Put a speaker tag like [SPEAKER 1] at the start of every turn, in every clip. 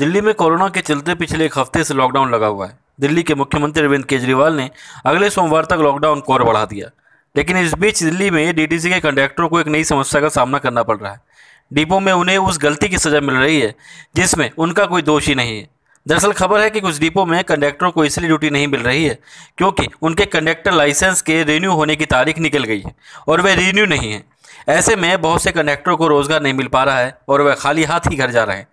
[SPEAKER 1] दिल्ली में कोरोना के चलते पिछले एक हफ़्ते से लॉकडाउन लगा हुआ है। दिल्ली के मुख्यमंत्री अरविंद केजरीवाल ने अगले सोमवार तक लॉकडाउन को और बढ़ा दिया। लेकिन इस बीच दिल्ली में डीटीसी के कंडक्टरों को एक नई समस्या का सामना करना पड़ रहा है। डिपो में उन्हें उस गलती की सज़ा मिल रही है, जिसमें उनका कोई दोष ही नहीं है। दरअसल खबर है कि कुछ डिपो में कंडक्टरों को इसलिए ड्यूटी नहीं मिल रही है, क्योंकि उनके कंडक्टर लाइसेंस के रिन्यू होने की तारीख निकल गई है और वे रिन्यू नहीं है। ऐसे में बहुत से कंडक्टरों को रोज़गार नहीं मिल पा रहा है और वह खाली हाथ ही घर जा रहे हैं।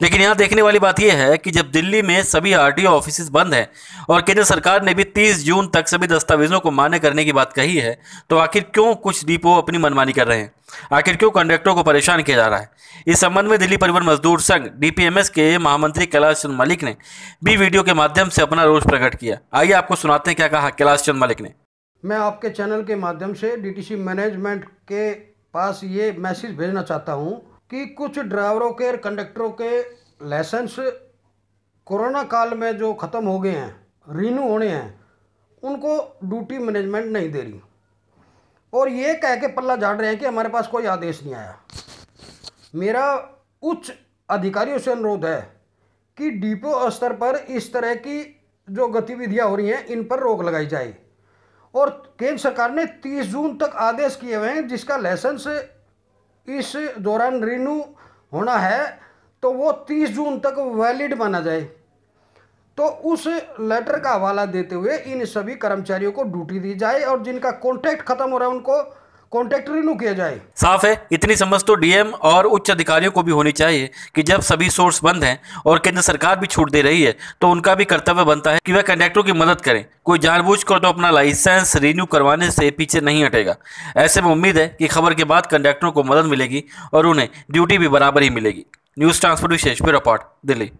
[SPEAKER 1] लेकिन यहाँ देखने वाली बात यह है कि जब दिल्ली में सभी आरटीओ ऑफ़िस बंद हैं और केंद्र सरकार ने भी 30 जून तक सभी दस्तावेजों को मान्य करने की बात कही है तो आखिर क्यों कुछ डिपो अपनी मनमानी कर रहे हैं? आखिर क्यों कंडक्टरों को परेशान किया जा रहा है? इस संबंध में दिल्ली परिवहन मजदूर संघ, डीपीएमएस के महामंत्री कैलाश चंद मलिक ने भी वीडियो के माध्यम से अपना रोष प्रकट किया। आइए आपको सुनाते हैं क्या कहा कैलाश चंद मलिक ने।
[SPEAKER 2] मैं आपके चैनल के माध्यम से डीटीसी मैनेजमेंट के पास ये मैसेज भेजना चाहता हूँ कि कुछ ड्राइवरों के और कंडक्टरों के लाइसेंस कोरोना काल में जो ख़त्म हो गए हैं, रीन्यू होने हैं, उनको ड्यूटी मैनेजमेंट नहीं दे रही। और ये कह के पल्ला झाड़ रहे हैं कि हमारे पास कोई आदेश नहीं आया। मेरा उच्च अधिकारियों से अनुरोध है कि डिपो स्तर पर इस तरह की जो गतिविधियाँ हो रही हैं, इन पर रोक लगाई जाए। और केंद्र सरकार ने 30 जून तक आदेश किए हुए हैं जिसका लाइसेंस इस दौरान रिन्यू होना है तो वो 30 जून तक वैलिड माना जाए। तो उस लेटर का हवाला देते हुए इन सभी कर्मचारियों को ड्यूटी दी जाए और जिनका कॉन्ट्रैक्ट खत्म हो रहा है, उनको कॉन्टैक्ट रिन्यू किया जाए।
[SPEAKER 1] साफ़ है, इतनी समझ तो डीएम और उच्च अधिकारियों को भी होनी चाहिए कि जब सभी सोर्स बंद हैं और केंद्र सरकार भी छूट दे रही है तो उनका भी कर्तव्य बनता है कि वह कंडक्टरों की मदद करें। कोई जानबूझ कर तो अपना लाइसेंस रिन्यू करवाने से पीछे नहीं हटेगा। ऐसे में उम्मीद है कि खबर के बाद कंडक्टरों को मदद मिलेगी और उन्हें ड्यूटी भी बराबर ही मिलेगी। न्यूज़ ट्रांसपोर्ट विशेष रिपोर्ट, दिल्ली।